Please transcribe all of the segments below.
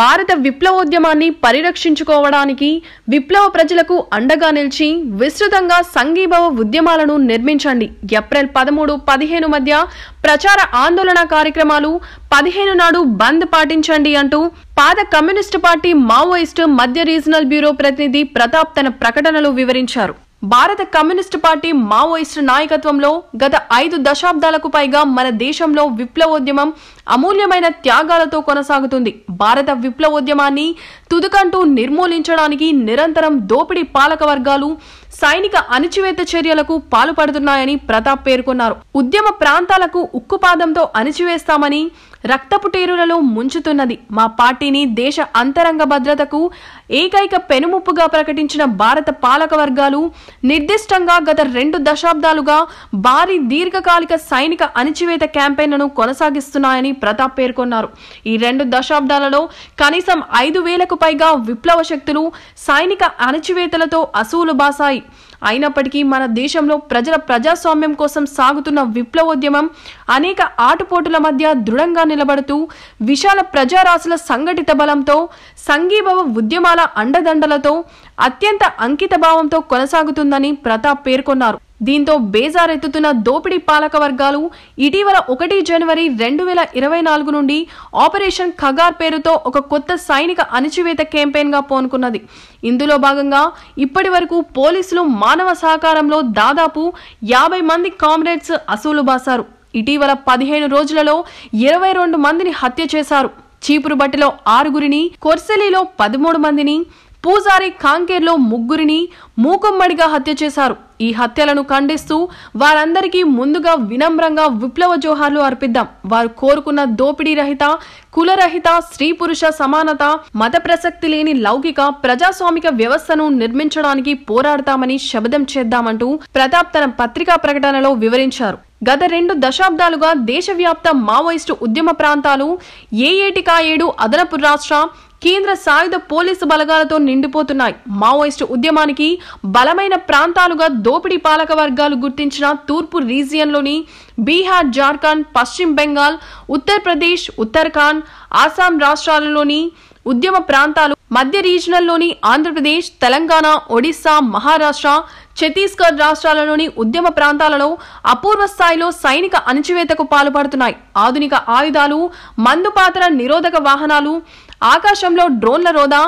భారత విప్లవోద్యమాన్ని పరిరక్షించుకోవడానికి విప్లవ ప్రజలకు అండగా నిలిచి విస్తృతంగా సంఘీభావ ఉద్యమాలను నిర్మించండి. ఏప్రిల్ పదమూడు పదిహేను మధ్య ప్రచార ఆందోళన కార్యక్రమాలు పదిహేను నాడు బంద్ పాటించండి అంటూ పాద కమ్యూనిస్టు పార్టీ మావోయిస్టు మధ్య రీజనల్ బ్యూరో ప్రతినిధి ప్రతాప్ తన ప్రకటనలో వివరించారు. భారత కమ్యూనిస్టు పార్టీ మావోయిస్టు నాయకత్వంలో గత ఐదు దశాబ్దాలకు పైగా మన దేశంలో విప్లవోద్యమం అమూల్యమైన త్యాగాలతో కొనసాగుతుంది. భారత విప్లవోద్యమాన్ని తుదకంటూ నిర్మూలించడానికి నిరంతరం దోపిడీ పాలక వర్గాలు సైనిక అణిచివేత చర్యలకు పాల్పడుతున్నాయని ప్రతాప్ పేర్కొన్నారు. ఉద్యమ ప్రాంతాలకు ఉక్కుపాదంతో అణిచివేస్తామని రక్తపు టేరులలో ముంచుతున్నది. మా పార్టీని దేశ అంతరంగ భద్రతకు ఏకైక పెనుముప్పుగా ప్రకటించిన భారత పాలక వర్గాలు నిర్దిష్టంగా గత రెండు దశాబ్దాలుగా భారీ దీర్ఘకాలిక సైనిక అణిచివేత క్యాంపెయిన్లను కొనసాగిస్తున్నాయని ప్రతాప్ పేర్కొన్నారు. ఈ రెండు దశాబ్దాలలో కనీసం ఐదు వేలకు పైగా విప్లవ శక్తులు సైనిక అణచివేతలతో అసూలు బాసాయి. అయినప్పటికీ మన దేశంలో ప్రజల ప్రజాస్వామ్యం కోసం సాగుతున్న విప్లవోద్యమం అనేక ఆటుపోటుల మధ్య దృఢంగా నిలబడుతూ విశాల ప్రజారాశుల సంఘటిత బలంతో సంఘీభవ ఉద్యమాల అండదండలతో అత్యంత అంకిత భావంతో కొనసాగుతుందని ప్రతాప్ పేర్కొన్నారు. దీంతో బేజారెత్తుతున్న దోపిడీ పాలక వర్గాలు ఇటీవల ఒకటి జనవరి రెండు వేల ఇరవై నాలుగు నుండి ఆపరేషన్ ఖగార్ పేరుతో ఒక కొత్త సైనిక అణిచివేత క్యాంపెయిన్గా పూనుకున్నది. ఇందులో భాగంగా ఇప్పటి వరకు పోలీసులు మానవ సహకారంలో దాదాపు యాభై మంది కామ్రేడ్స్ అసూలు బాసారు ఇటీవల పదిహేను రోజులలో ఇరవై రెండు మందిని హత్య చేశారు. చీపురుబట్టిలో ఆరుగురిని కొర్సెలిలో పదమూడు మందిని పూజారి కాంకేర్లో ముగ్గురిని మూకుమ్మడిగా హత్య చేశారు. ఈ హత్యలను ఖండిస్తూ వారందరికీ ముందుగా వినమ్రంగా విప్లవ జోహార్లు అర్పిద్దాం. వారు కోరుకున్న దోపిడీ రహిత కులరహిత స్త్రీ పురుష సమానత మత ప్రసక్తి లేని లౌకిక ప్రజాస్వామిక వ్యవస్థను నిర్మించడానికి పోరాడతామని శబదం చేద్దామంటూ ప్రతాప్ తన పత్రికా ప్రకటనలో వివరించారు. గత రెండు దశాబ్దాలుగా దేశవ్యాప్త మావోయిస్టు ఉద్యమ ప్రాంతాలు ఏ ఏటికా ఏడు అదనపు రాష్ట్ర కేంద్ర సాయుధ పోలీసు బలగాలతో నిండిపోతున్నాయి. మావోయిస్టు ఉద్యమానికి బలమైన ప్రాంతాలుగా దోపిడీ పాలక వర్గాలు గుర్తించిన తూర్పు రీజియన్లోని బీహార్ జార్ఖండ్ పశ్చిమ బెంగాల్ ఉత్తరప్రదేశ్ ఉత్తరాఖండ్ ఆసాం రాష్ట్రాలలోని ఉద్యమ ప్రాంతాలు మధ్య రీజనల్లోని ఆంధ్రప్రదేశ్ తెలంగాణ ఒడిశా మహారాష్ట్ర ఛత్తీస్గఢ్ రాష్ట్రాలలోని ఉద్యమ ప్రాంతాలలో అపూర్వ స్థాయిలో సైనిక అణచివేతకు పాల్పడుతున్నాయి. ఆధునిక ఆయుధాలు మందుపాత్ర నిరోధక వాహనాలు ఆకాశంలో డ్రోన్ల రోదా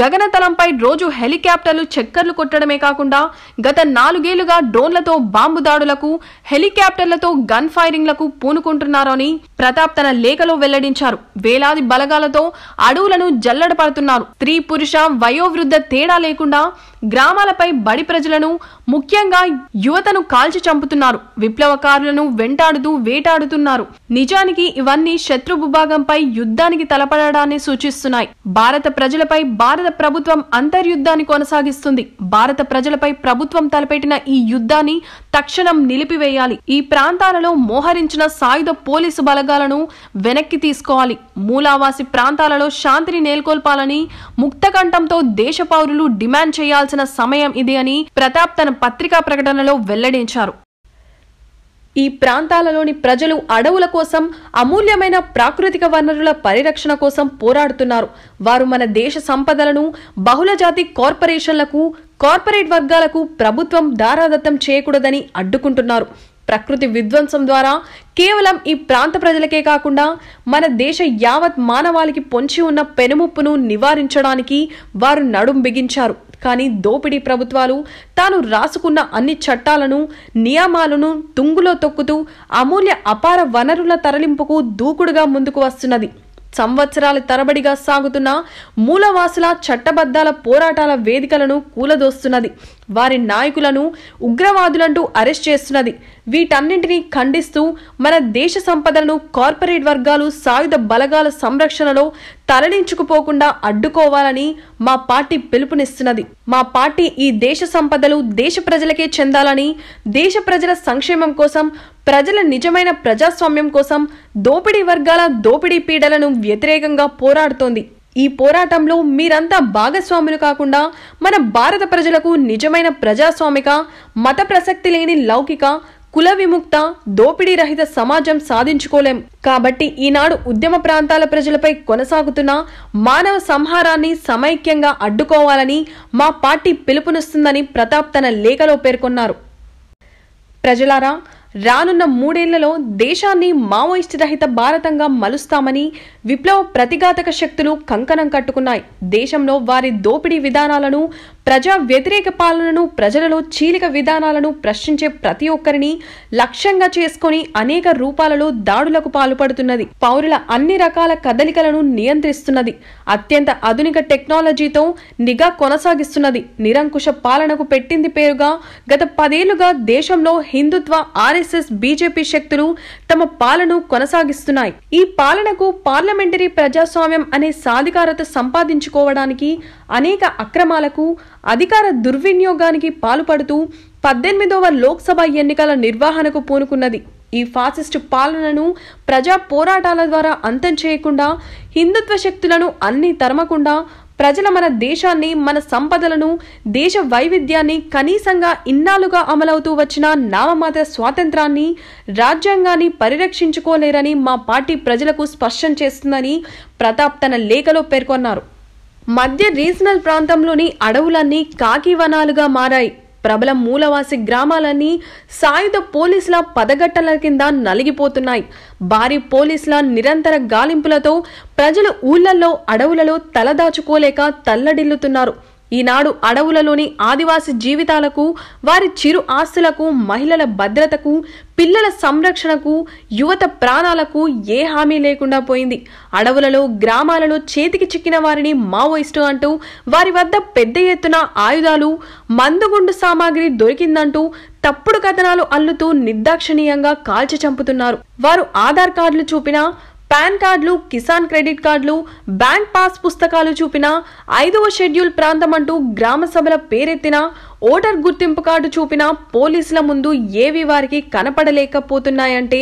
గగనతలంపై రోజు హెలికాప్టర్లు చక్కర్లు కొట్టడమే కాకుండా గత నాలుగేళ్ళుగా డ్రోన్లతో బాంబు దాడులకు హెలికాప్టర్లతో గన్ ఫైరింగ్లకు పూనుకుంటున్నారని ప్రతాప్ తన లేఖలో వెల్లడించారు. వేలాది బలగాలతో అడవులను జల్లడపడుతున్నారు స్త్రీ పురుష వయోవృద్ధ తేడా లేకుండా గ్రామాలపై బడి ప్రజలను ముఖ్యంగా యువతను కాల్చి చంపుతున్నారు. విప్లవకారులను వెంటాడుతూ వేటాడుతున్నారు. నిజానికి ఇవన్నీ శత్రు భూభాగంపై యుద్ధానికి తలపడడాన్ని సూచిస్తున్నాయి. భారత ప్రజలపై భారత ప్రభుత్వం అంతర్యుద్ధాన్ని కొనసాగిస్తుంది. భారత ప్రజలపై ప్రభుత్వం తలపెట్టిన ఈ యుద్ధాన్ని తక్షణం నిలిపివేయాలి. ఈ ప్రాంతాలలో మోహరించిన సాయుధ పోలీసు బలగాలను వెనక్కి తీసుకోవాలి. మూలావాసి ప్రాంతాలలో శాంతిని నెలకొల్పాలని ముక్తకంఠంతో దేశ పౌరులు డిమాండ్ చేయాలి చేయాల్సిన సమయం ఇది అని ప్రతాప్ తన పత్రికా ప్రకటనలో వెల్లడించారు. ఈ ప్రాంతాలలోని ప్రజలు అడవుల కోసం అమూల్యమైన ప్రాకృతిక వనరుల పరిరక్షణ కోసం పోరాడుతున్నారు. వారు మన దేశ సంపదలను బహుళజాతి కార్పొరేషన్లకు కార్పొరేట్ వర్గాలకు ప్రభుత్వం దారాదత్తం చేయకూడదని అడ్డుకుంటున్నారు. ప్రకృతి విధ్వంసం ద్వారా కేవలం ఈ ప్రాంత ప్రజలకే కాకుండా మన దేశ యావత్ మానవాళికి పొంచి ఉన్న పెనుముప్పును నివారించడానికి వారు నడుం బిగించారు. కానీ దోపిడీ ప్రభుత్వాలు తాను రాసుకున్న అన్ని చట్టాలను నియమాలను తుంగులో తొక్కుతూ అమూల్య అపార వనరుల తరలింపుకు దూకుడుగా ముందుకు వస్తున్నది. సంవత్సరాల తరబడిగా సాగుతున్న మూలవాసుల చట్టబద్దాల పోరాటాల వేదికలను కూలదోస్తున్నది. వారి నాయకులను ఉగ్రవాదులంటూ అరెస్ట్ చేస్తున్నది. వీటన్నింటినీ ఖండిస్తూ మన దేశ సంపదలను కార్పొరేట్ వర్గాలు సాయుధ బలగాల సంరక్షణలో తరలించుకుపోకుండా అడ్డుకోవాలని మా పార్టీ పిలుపునిస్తున్నది. మా పార్టీ ఈ దేశ సంపదలు దేశ ప్రజలకే చెందాలని దేశ ప్రజల సంక్షేమం కోసం ప్రజల నిజమైన ప్రజాస్వామ్యం కోసం దోపిడీ వర్గాల దోపిడీ పీడలను వ్యతిరేకంగా పోరాడుతోంది. ఈ పోరాటంలో మీరంతా భాగస్వాములు కాకుండా మన భారత ప్రజలకు నిజమైన ప్రజాస్వామిక మత ప్రసక్తి లేని లౌకిక కుల విముక్త దోపిడీ రహిత సమాజం సాధించుకోలేం. కాబట్టి ఈనాడు ఉద్యమ ప్రాంతాల ప్రజలపై కొనసాగుతున్న మానవ సంహారాన్ని సమైక్యంగా అడ్డుకోవాలని మా పార్టీ పిలుపునిస్తుందని ప్రతాప్ తన లేఖలో పేర్కొన్నారు. ప్రజలారా రానున్న మూడేళ్ళలో దేశాన్ని మావోయిస్ట్ రహిత భారతంగా మలుస్తామని విప్లవ ప్రతిఘాతక శక్తులు కంకణం కట్టుకున్నాయి. దేశంలో వారి దోపిడీ విధానాలను ప్రజా వ్యతిరేక పాలనను ప్రజలలో చీలిక విధానాలను ప్రశ్నించే ప్రతి ఒక్కరిని లక్ష్యంగా చేసుకొని అనేక రూపాలలో దాడులకు పాల్పడుతున్నది. పౌరుల అన్ని రకాల కదలికలను నియంత్రిస్తున్నది. అత్యంత ఆధునిక టెక్నాలజీతో నిఘా కొనసాగిస్తున్నది. నిరంకుశ పాలనకు పెట్టింది పేరుగా గత పదేళ్ళుగా దేశంలో హిందుత్వ ఆర్ఎస్ఎస్ బీజేపీ శక్తులు తమ పాలన కొనసాగిస్తున్నాయి. ఈ పాలనకు పార్లమెంటరీ ప్రజాస్వామ్యం అనే సాధికారత సంపాదించుకోవడానికి అనేక అక్రమాలకు అధికార దుర్వినియోగానికి పాల్పడుతూ పద్దెనిమిదవ లోక్సభ ఎన్నికల నిర్వహణకు పూనుకున్నది. ఈ ఫాసిస్టు పాలనను ప్రజా పోరాటాల ద్వారా అంతం చేయకుండా హిందుత్వ శక్తులను అన్ని తరమకుండా ప్రజల మన దేశాన్ని మన సంపదలను దేశ వైవిధ్యాన్ని కనీసంగా ఇన్నాళ్ళుగా అమలవుతూ వచ్చిన నామమాత్ర స్వాతంత్రాన్ని రాజ్యాంగాన్ని పరిరక్షించుకోలేరని మా పార్టీ ప్రజలకు స్పష్టం చేస్తుందని ప్రతాప్ తన లేఖలో పేర్కొన్నారు. మధ్య రీజనల్ ప్రాంతంలోని అడవులన్నీ కాకి వనాలుగా మారాయి. ప్రబల మూలవాసి గ్రామాలన్నీ సాయుధ పోలీసుల పదగట్టల కింద నలిగిపోతున్నాయి. భారీ పోలీసుల నిరంతర గాలింపులతో ప్రజలు ఊళ్ళల్లో అడవులలో తలదాచుకోలేక తల్లడిల్లుతున్నారు. ఈనాడు అడవులలోని ఆదివాసి జీవితాలకు వారి చిరు ఆస్తులకు మహిళల భద్రతకు పిల్లల సంరక్షణకు యువత ప్రాణాలకు ఏ హామీ లేకుండా పోయింది. అడవులలో గ్రామాలలో చేతికి చిక్కిన వారిని మావోయిస్టు అంటూ వారి వద్ద పెద్ద ఎత్తున ఆయుధాలు మందుగుండు సామాగ్రి దొరికిందంటూ తప్పుడు కథనాలు అల్లుతూ నిర్దాక్షిణీయంగా కాల్చి చంపుతున్నారు. వారు ఆధార్ కార్డులు చూపినా పాన్ కార్డులు కిసాన్ క్రెడిట్ కార్డులు బ్యాంక్ పాస్ పుస్తకాలు చూపిన ఐదవ షెడ్యూల్ ప్రాంతం అంటూ గ్రామ సభల పేరెత్తిన ఓటర్ గుర్తింపు కార్డు చూపిన పోలీసుల ముందు ఏవి వారికి కనపడలేకపోతున్నాయంటే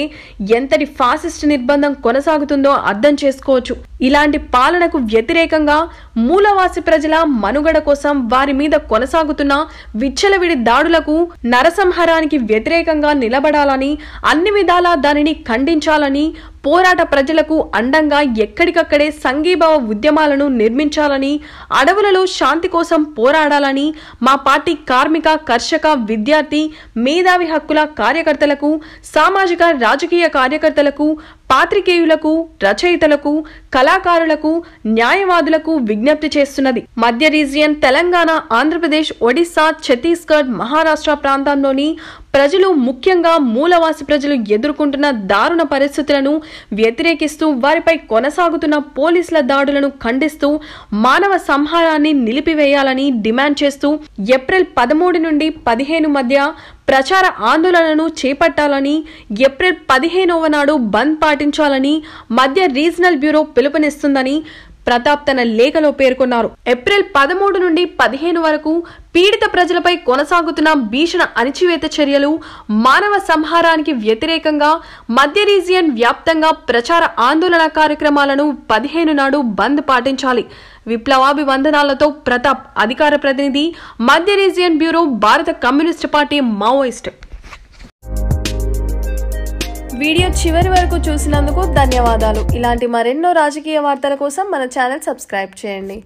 ఎంతటి ఫాసిస్ట్ నిర్బంధం కొనసాగుతుందో అర్థం చేసుకోవచ్చు. ఇలాంటి పాలనకు వ్యతిరేకంగా మూలవాసి ప్రజల మనుగడ కోసం వారి మీద కొనసాగుతున్న విచ్చలవిడి దాడులకు నరసంహారానికి వ్యతిరేకంగా నిలబడాలని అన్ని విధాలా దానిని ఖండించాలని పోరాట ప్రజలకు అండంగా ఎక్కడికక్కడే సంఘీభావ ఉద్యమాలను నిర్మించాలని అడవులలో శాంతి కోసం పోరాడాలని మా పార్టీ కార్మిక కర్షక విద్యార్థి మేధావి హక్కుల కార్యకర్తలకు సామాజిక రాజకీయ కార్యకర్తలకు పాత్రికేయులకు రచయితలకు కళాకారులకు న్యాయవాదులకు విజ్ఞప్తి చేస్తున్నది. మధ్య రీజియన్ తెలంగాణ ఆంధ్రప్రదేశ్ ఒడిశా ఛత్తీస్గఢ్ మహారాష్ట్ర ప్రాంతంలోని ప్రజలు ముఖ్యంగా మూలవాసి ప్రజలు ఎదుర్కొంటున్న దారుణ పరిస్థితులను వ్యతిరేకిస్తూ వారిపై కొనసాగుతున్న పోలీసుల దాడులను ఖండిస్తూ మానవ సంహారాన్ని నిలిపివేయాలని డిమాండ్ చేస్తూ ఏప్రిల్ పదమూడు నుండి పదిహేను మధ్య ప్రచార ఆందోళనను చేపట్టాలని ఏప్రిల్ పదిహేనవ నాడు బంద్ పాటించాలని మధ్య రీజనల్ బ్యూరో పిలుపునిస్తుందని ప్రతాప్ తన లేఖలో పేర్కొన్నారు. ఏప్రిల్ పదమూడు నుండి పదిహేను వరకు పీడిత ప్రజలపై కొనసాగుతున్న భీషణ అణిచివేత చర్యలు మానవ సంహారానికి వ్యతిరేకంగా మధ్య రీజియన్ వ్యాప్తంగా ప్రచార ఆందోళన కార్యక్రమాలను పదిహేను నాడు బంద్ పాటించాలి. విప్లవాభివందనాలతో ప్రతాప్ అధికార ప్రతినిధి మధ్య రీజియన్ బ్యూరో భారత కమ్యూనిస్ట్ పార్టీ మావోయిస్ట్. వీడియో చివరి వరకు చూసినందుకు ధన్యవాదాలు. ఇలాంటి మరెన్నో రాజకీయ వార్తల కోసం మన ఛానల్ సబ్స్క్రైబ్ చేయండి.